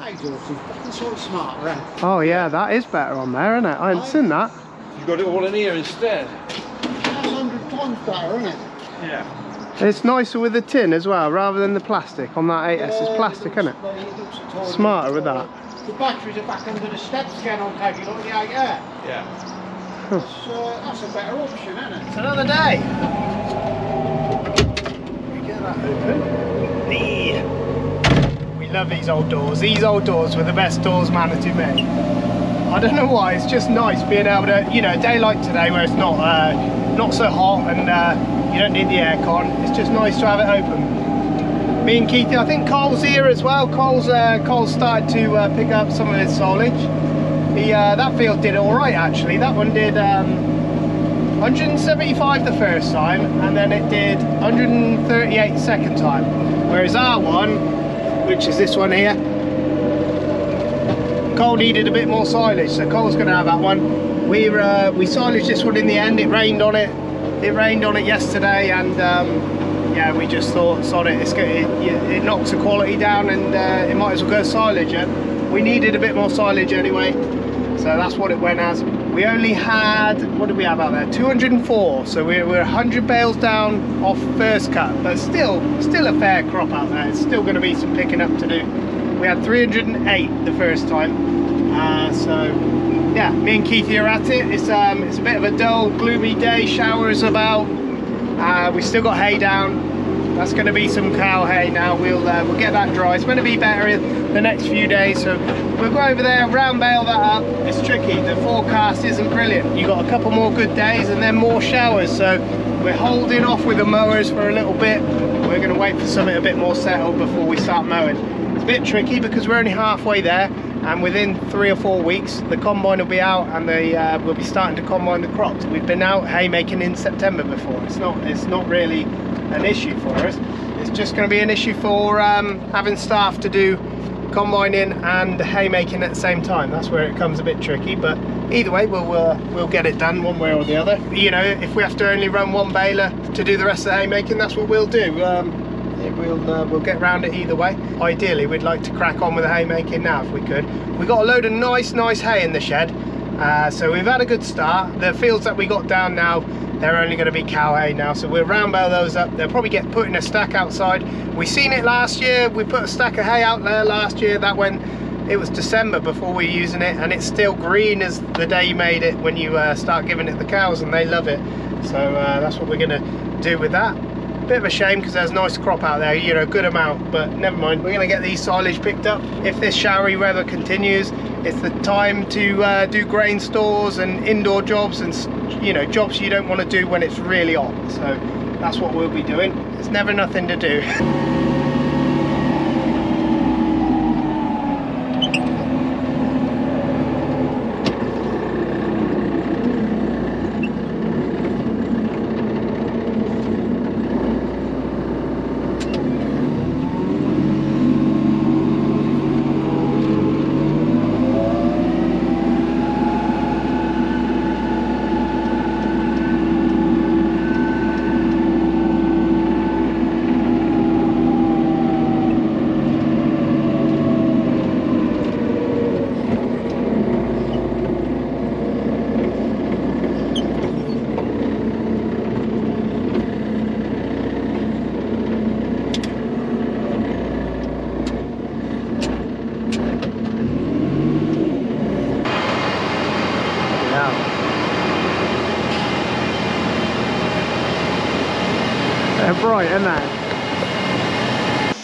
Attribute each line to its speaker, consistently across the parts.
Speaker 1: Exhaust is fucking so smart, right?
Speaker 2: Oh yeah, that is better on there, isn't it? I hadn't seen that.
Speaker 3: You've got it all in here instead.
Speaker 1: That's 100 times better, isn't it?
Speaker 3: Yeah.
Speaker 2: It's nicer with the tin as well, rather than the plastic on that 8S. It's plastic, isn't it?
Speaker 1: It looks
Speaker 2: Smarter with that.
Speaker 1: The batteries are back under the steps again on Peggy, look, yeah, yeah.
Speaker 3: Yeah.
Speaker 1: That's, uh, that's a better option, isn't it?
Speaker 2: It's another day. Get that open. The- We love these old doors. These old doors were the best doors Manitou made. I don't know why. It's just nice being able to, you know, a day like today where it's not uh, not so hot and uh, you don't need the aircon. It's just nice to have it open. Me and Keithy, I think Cole's here as well. Cole's uh, Cole's started to uh, pick up some of his silage. He, uh, that field did all right actually. That one did. Um, 175 the first time and then it did 138 second time whereas our one which is this one here. Cole needed a bit more silage so Cole's gonna have that one. We uh, we silaged this one in the end. It rained on it. It rained on it yesterday and um, yeah we just thought sod it. It's, go- it, it knocks the quality down and uh, it might as well go silage we needed a bit more silage anyway so that's what it went as. We only had, what did we have out there? 204. So we're, we're 100 bales down off first cut, but still, still a fair crop out there. It's still going to be some picking up to do. We had 308 the first time. Uh, so yeah, me and Keithy are at it. It's um, it's a bit of a dull, gloomy day. Showers about. Uh, we still got hay down. That's going to be some cow hay now. We'll uh, we'll get that dry. It's going to be better in the next few days. So we'll go over there, round bale that up. It's tricky. The forecast isn't brilliant. You got a couple more good days and then more showers. So we're holding off with the mowers for a little bit. We're going to wait for something a bit more settled before we start mowing. It's a bit tricky because we're only halfway there. And within three or four weeks, the combine will be out and they uh, will be starting to combine the crops. We've been out haymaking in September before. It's not. It's not really an issue for us. It's just going to be an issue for um, having staff to do combining and haymaking at the same time. That's where it comes a bit tricky, but either way, we'll we'll get it done one way or the other. You know, if we have to only run one baler to do the rest of the haymaking, that's what we'll do. Um, we'll uh, we'll get round it either way. Ideally, we'd like to crack on with the haymaking now if we could. We've got a load of nice, nice hay in the shed, uh, so we've had a good start. The fields that we got down now, they're only going to be cow hay now, so we'll round bale those up. They'll probably get put in a stack outside. We seen it last year. We put a stack of hay out there last year. That went. It was December before we were using it, and it's still green as the day you made it when you uh, start giving it the cows, and they love it. So uh, that's what we're going to do with that. Bit of a shame because there's nice crop out there, you know, good amount, but never mind. We're going to get these silage picked up. If this showery weather continues, it's the time to uh, do grain stores and indoor jobs and, you know, jobs you don't want to do when it's really hot. So that's what we'll be doing. It's never nothing to do. Yeah.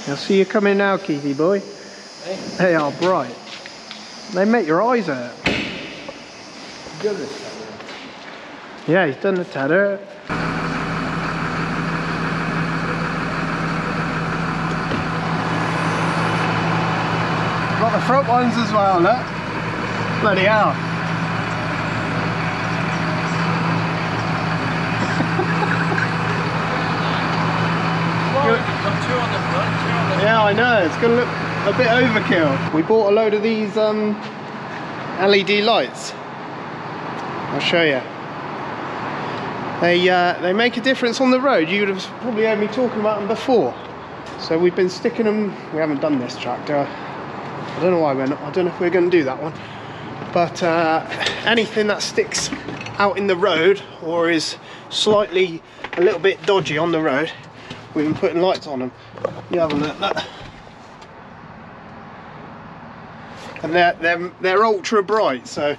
Speaker 2: I'll see you coming now, Keithy boy. They are bright. They make your eyes hurt. Yeah, he's done the tedder. Got the front ones as well, look. Bloody hell. Yeah, I know. It's to look a bit overkill. We bought a load of these um, LED lights. I'll show you. They uh, they make a difference on the road. You would have probably heard me talking about them before. So we've been sticking them. We haven't done this tractor. I don't know why we're not. I don't know if we're going to do that one. But uh, anything that sticks out in the road or is slightly a little bit dodgy on the road, we've been putting lights on them. You have a look. And they're, they're, they're ultra bright. So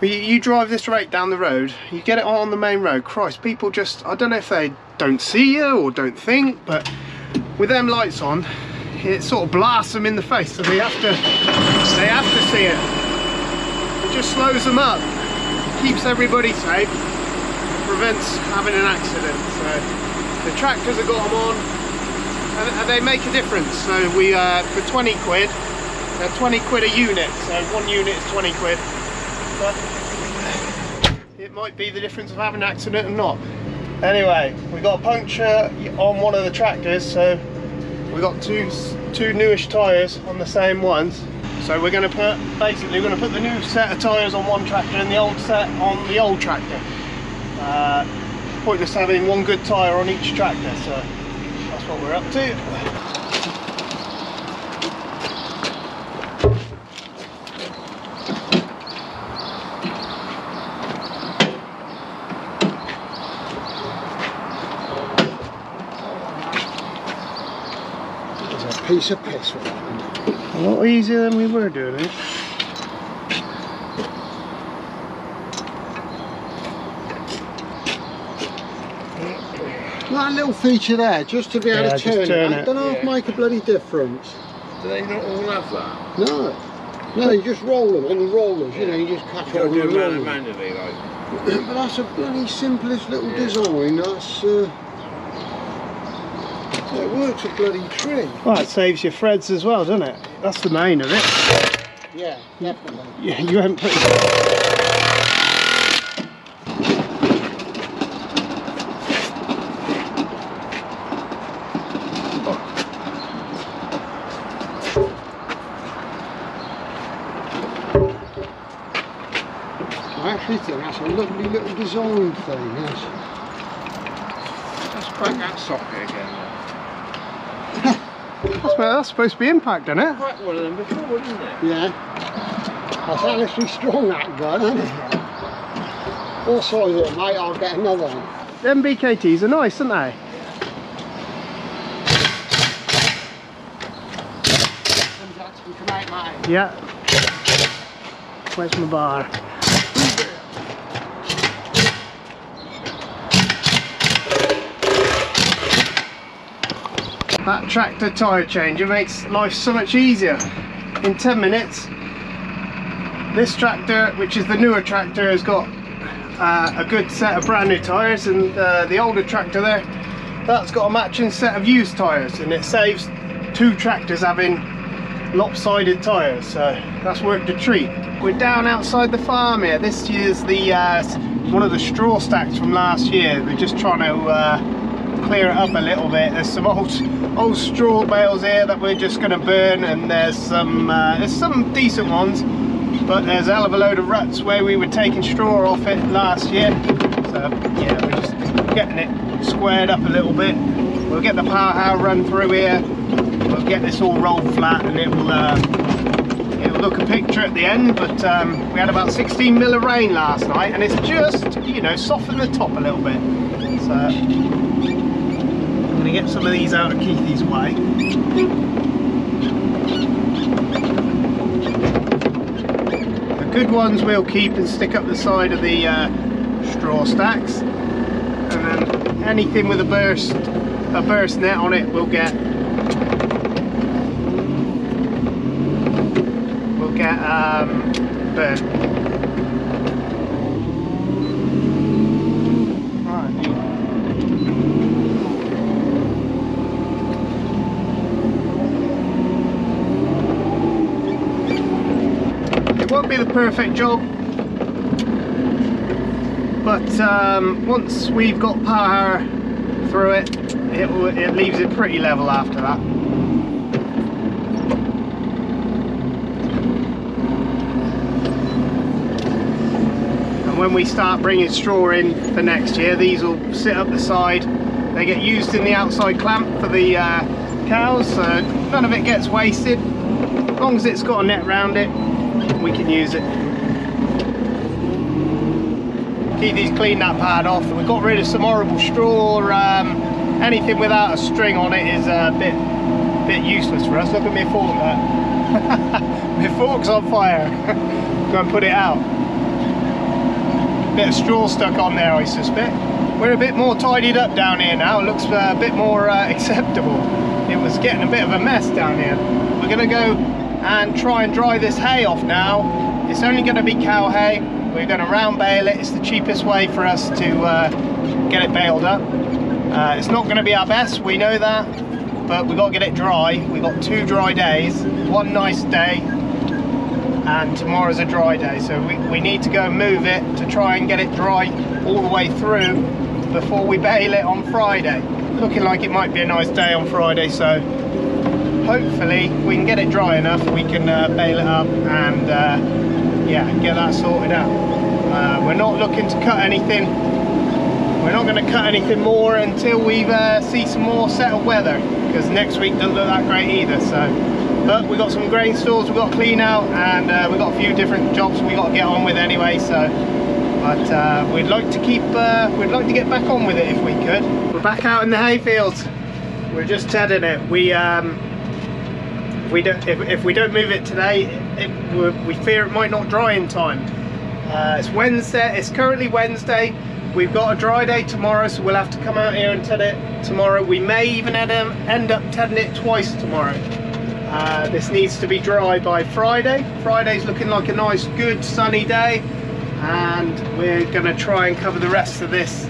Speaker 2: you, you drive this rate down the road, you get it on the main road. Christ, people just, I don't know if they don't see you or don't think, but with them lights on, it sort of blasts them in the face. So they have to, they have to see it. It just slows them up, keeps everybody safe, prevents having an accident. So the tractors have got them on, and, and they make a difference. So we, uh, for 20 quid, they're 20 quid a unit. So one unit is 20 quid. But it might be the difference of having an accident and not. Anyway, we got a puncture on one of the tractors, so we got two two newish tyres on the same ones. So we're going to put basically we're going to put the new set of tyres on one tractor and the old set on the old tractor. Uh, pointless having one good tyre on each tractor, so that's what we're up to.
Speaker 4: It's a piece of piss. what that is.
Speaker 2: A lot easier than we were doing it.
Speaker 4: That little feature there, just to be able
Speaker 2: Yeah,
Speaker 4: to turn,
Speaker 2: turn
Speaker 4: it, I
Speaker 2: it.
Speaker 4: don't know if
Speaker 3: Yeah.
Speaker 4: it make a bloody difference.
Speaker 3: Do they not all have that?
Speaker 4: No. No, you just roll them on the rollers, you know, you just catch
Speaker 3: Got
Speaker 4: all the
Speaker 3: do it
Speaker 4: rollers.
Speaker 3: manually, like.
Speaker 4: but that's a bloody simplest little
Speaker 3: Yeah.
Speaker 4: design, that's... Uh, it works a bloody treat.
Speaker 2: Well, it saves your threads as well, doesn't it? That's the main of it.
Speaker 4: Yeah, definitely.
Speaker 2: Yeah, you haven't put.
Speaker 4: I that's a lovely little design thing, yes.
Speaker 3: Let's crack that socket again.
Speaker 2: That's, that's supposed to be impact, isn't it?
Speaker 3: Crack one of them before, didn't it?
Speaker 4: Yeah. That's honestly strong that gun, isn't it? Oh, also, there, mate, I'll get another one.
Speaker 2: Them BKTs are nice, aren't they?
Speaker 1: Comes come out, mate.
Speaker 2: Yeah. Where's my bar? That tractor tyre changer makes life so much easier. In 10 minutes, this tractor, which is the newer tractor, has got uh, a good set of brand new tyres and uh, the older tractor there, that's got a matching set of used tyres and it saves two tractors having lopsided tyres, so that's worked a treat. We're down outside the farm here. This year's the uh, one of the straw stacks from last year. We're just trying to uh, clear it up a little bit. There's some old old straw bales here that we're just going to burn, and there's some uh, there's some decent ones, but there's a hell of a load of ruts where we were taking straw off it last year. So yeah, we're just getting it squared up a little bit. We'll get the power harrow run through here. We'll get this all rolled flat, and it will. Uh, It'll look a picture at the end, but um, we had about 16 mil of rain last night, and it's just, you know, softened the top a little bit. So to get some of these out of Keithy's way. The good ones we'll keep and stick up the side of the uh, straw stacks, and then anything with a burst, a burst net on it, we'll get we'll get um, burnt. Right. It won't be the perfect job, but um, once we've got power through it, it, it leaves it pretty level after that. And when we start bringing straw in for next year, these will sit up the side. They get used in the outside clamp for the uh, cows, so none of it gets wasted. As long as it's got a net round it, we can use it. Keithy's cleaned that pad off. we've got rid of some horrible straw. Um, anything without a string on it is a bit, bit useless for us. Look at me fork there. my fork's on fire. Go and put it out. Bit of straw stuck on there, I suspect. We're a bit more tidied up down here now. It looks uh, a bit more uh, acceptable. It was getting a bit of a mess down here. We're gonna go and try and dry this hay off now. It's only gonna be cow hay. We're gonna round bale it. It's the cheapest way for us to uh, get it baled up. Uh, it's not gonna be our best, we know that, but we've gotta get it dry. We've got two dry days, one nice day, and tomorrow's a dry day. So we, we need to go move it to try and get it dry all the way through before we bale it on Friday. Looking like it might be a nice day on Friday, so hopefully we can get it dry enough we can uh, bale it up and uh, yeah get that sorted out. Uh, we're not looking to cut anything. We're not going to cut anything more until we uh, see some more settled weather because next week doesn't look that great either so. But we've got some grain stores we've got to clean out and uh, we've got a few different jobs we got to get on with anyway so. But uh, we'd like to keep we'd like to get back on with it if we could. We're back out in the hayfields we're just tedding it. We um, if we don't if, if we don't move it today it, it, we fear it might not dry in time. Uh, it's Wednesday it's currently Wednesday. We've got a dry day tomorrow so we'll have to come out here and ted it tomorrow. We may even end, up tedding it twice tomorrow. Uh, this needs to be dry by Friday. Friday's looking like a nice good sunny day and we're going to try and cover the rest of this.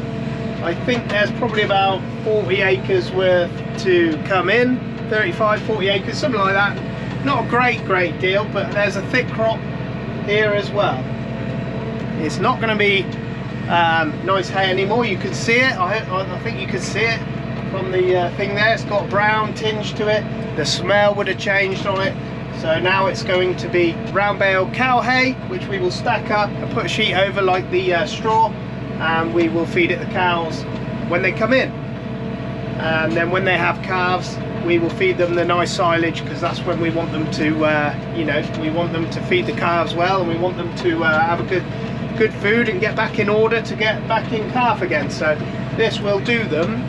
Speaker 2: I think there's probably about 40 acres worth to come in 35 40 acres something like that. Not a great great deal but there's a thick crop here as well. It's not going to be um, nice hay anymore. You can see it. I, I think you can see it from the uh, thing there. It's got brown tinge to it. The smell would have changed on it. So now it's going to be round bale cow hay which we will stack up and put a sheet over like the uh, straw and we will feed it the cows when they come in. And then when they have calves we will feed them the nice silage because that's when we want them to uh, you know we want them to feed the calves well and we want them to uh, have a good good food and get back in order to get back in calf again. So this will do them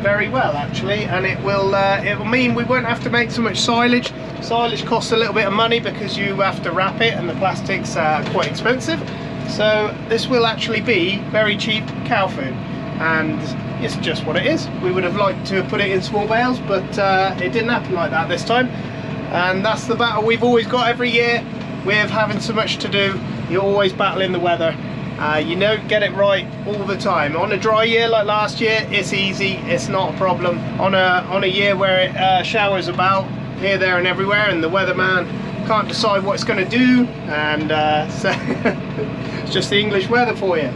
Speaker 2: very well actually and it will uh, it will mean we won't have to make so much silage. Silage costs a little bit of money because you have to wrap it and the plastics are quite expensive. So this will actually be very cheap cow food and it's just what it is. We would have liked to have put it in small bales, but uh, it didn't happen like that this time. And that's the battle we've always got every year with having so much to do. You're always battling the weather. Uh, you don't get it right all the time. On a dry year like last year, it's easy, it's not a problem. On a, on a year where it uh, showers about here, there and everywhere and the weatherman can't decide what it's going to do and uh, so it's just the English weather for you.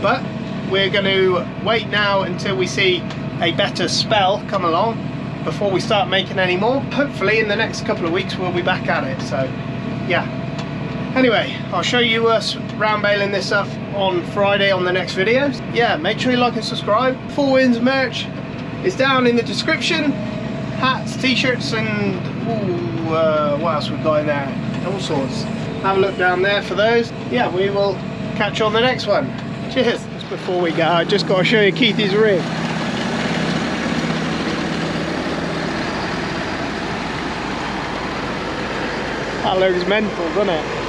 Speaker 2: But we're going to wait now until we see a better spell come along before we start making any more. Hopefully in the next couple of weeks we'll be back at it. So yeah. Anyway, I'll show you us round baling this up on Friday on the next video. Yeah, make sure you like and subscribe. Four Winds merch is down in the description. Hats, t-shirts and ooh, uh, what else we've got in there? All sorts. Have a look down there for those. Yeah, we will catch you on the next one. Cheers before we go. I just got to show you Keithy's rig. That looks mental, doesn't it?